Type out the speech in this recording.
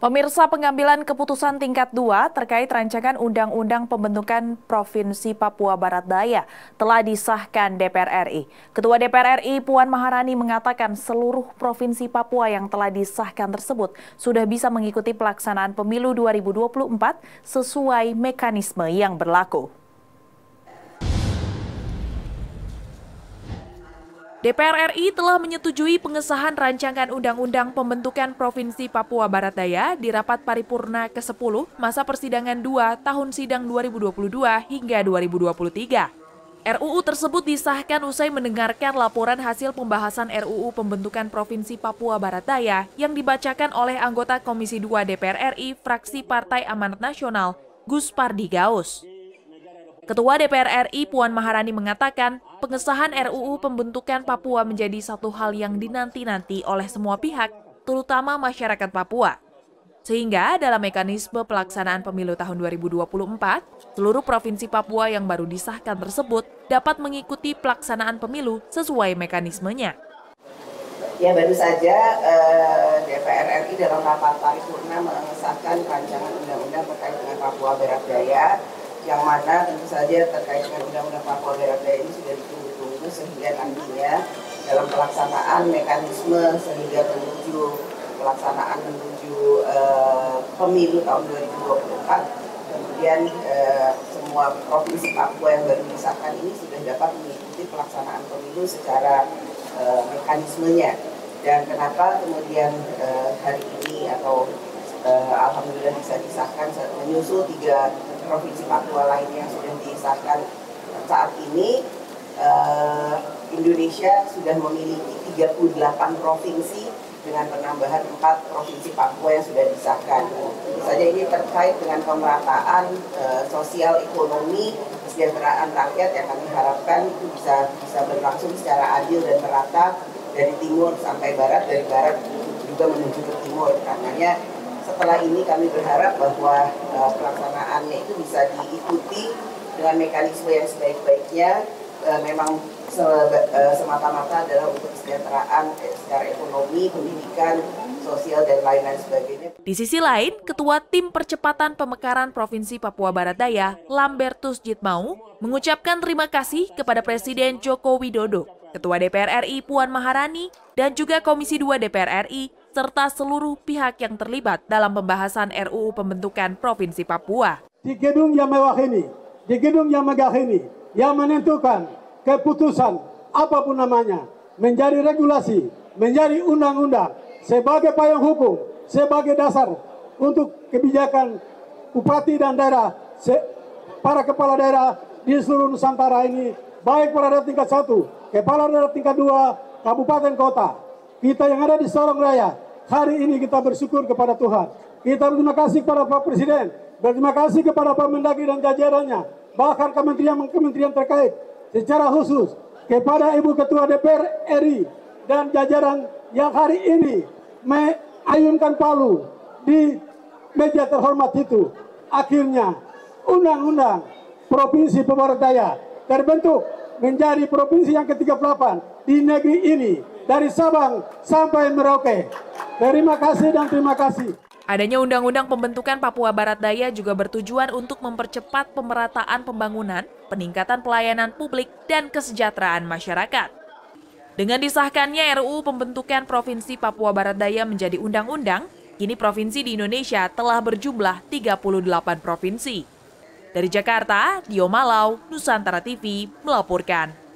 Pemirsa pengambilan keputusan tingkat 2 terkait rancangan Undang-Undang Pembentukan Provinsi Papua Barat Daya telah disahkan DPR RI. Ketua DPR RI Puan Maharani mengatakan seluruh provinsi Papua yang telah disahkan tersebut sudah bisa mengikuti pelaksanaan pemilu 2024 sesuai mekanisme yang berlaku. DPR RI telah menyetujui pengesahan rancangan Undang-Undang Pembentukan Provinsi Papua Barat Daya di rapat paripurna ke-10 masa persidangan 2 tahun sidang 2022 hingga 2023. RUU tersebut disahkan usai mendengarkan laporan hasil pembahasan RUU Pembentukan Provinsi Papua Barat Daya yang dibacakan oleh anggota Komisi 2 DPR RI fraksi Partai Amanat Nasional, Gus Pardi Gaus. Ketua DPR RI Puan Maharani mengatakan, pengesahan RUU pembentukan Papua menjadi satu hal yang dinanti-nanti oleh semua pihak, terutama masyarakat Papua. Sehingga dalam mekanisme pelaksanaan pemilu tahun 2024, seluruh provinsi Papua yang baru disahkan tersebut dapat mengikuti pelaksanaan pemilu sesuai mekanismenya. Ya baru saja eh, DPR RI dalam rapat paripurna mengesahkan rancangan undang-undang terkait dengan Papua Barat Daya yang mana tentu saja terkait dengan Undang-Undang Daerah Daya ini sudah ditunggu-tunggu sehingga nantinya dalam pelaksanaan mekanisme sehingga menuju pelaksanaan menuju uh, pemilu tahun 2024 kemudian uh, semua provinsi Papua yang baru disahkan ini sudah dapat mengikuti pelaksanaan pemilu secara uh, mekanismenya. Dan kenapa kemudian uh, hari ini atau uh, alhamdulillah bisa disahkan menyusul tiga provinsi Papua lainnya yang sudah disahkan saat ini uh, Indonesia sudah memiliki 38 provinsi dengan penambahan 4 provinsi Papua yang sudah disahkan. Saja ini terkait dengan pemerataan uh, sosial ekonomi kesejahteraan rakyat yang kami harapkan itu bisa bisa berlangsung secara adil dan merata dari timur sampai barat, dari barat juga menuju ke timur. Karenanya setelah ini kami berharap bahwa uh, pelaksanaannya itu bisa diikuti dengan mekanisme yang sebaik-baiknya uh, memang se uh, semata-mata adalah untuk kesejahteraan eh, secara ekonomi, pendidikan, sosial dan lain-lain sebagainya. Di sisi lain, Ketua Tim Percepatan Pemekaran Provinsi Papua Barat Daya, Lambertus Jitmau, mengucapkan terima kasih kepada Presiden Joko Widodo, Ketua DPR RI Puan Maharani, dan juga Komisi 2 DPR RI serta seluruh pihak yang terlibat dalam pembahasan RUU pembentukan Provinsi Papua. Di gedung yang mewah ini, di gedung yang megah ini, yang menentukan keputusan apa pun namanya, menjadi regulasi, menjadi undang-undang, sebagai payung hukum, sebagai dasar untuk kebijakan bupati dan daerah, para kepala daerah di seluruh Nusantara ini, baik daerah tingkat satu, kepala daerah tingkat dua, kabupaten kota, kita yang ada di Sorong Raya, hari ini kita bersyukur kepada Tuhan. Kita berterima kasih kepada Pak Presiden, berterima kasih kepada Pak Mendagri dan jajarannya, bahkan kementerian-kementerian terkait secara khusus kepada Ibu Ketua DPR RI dan jajaran yang hari ini mengayunkan palu di meja terhormat itu. Akhirnya Undang-Undang Provinsi Daya terbentuk menjadi provinsi yang ke-38 di negeri ini dari Sabang sampai Merauke. Terima kasih dan terima kasih. Adanya Undang-Undang Pembentukan Papua Barat Daya juga bertujuan untuk mempercepat pemerataan pembangunan, peningkatan pelayanan publik, dan kesejahteraan masyarakat. Dengan disahkannya RUU Pembentukan Provinsi Papua Barat Daya menjadi undang-undang, kini provinsi di Indonesia telah berjumlah 38 provinsi. Dari Jakarta, Dio Malau, Nusantara TV melaporkan.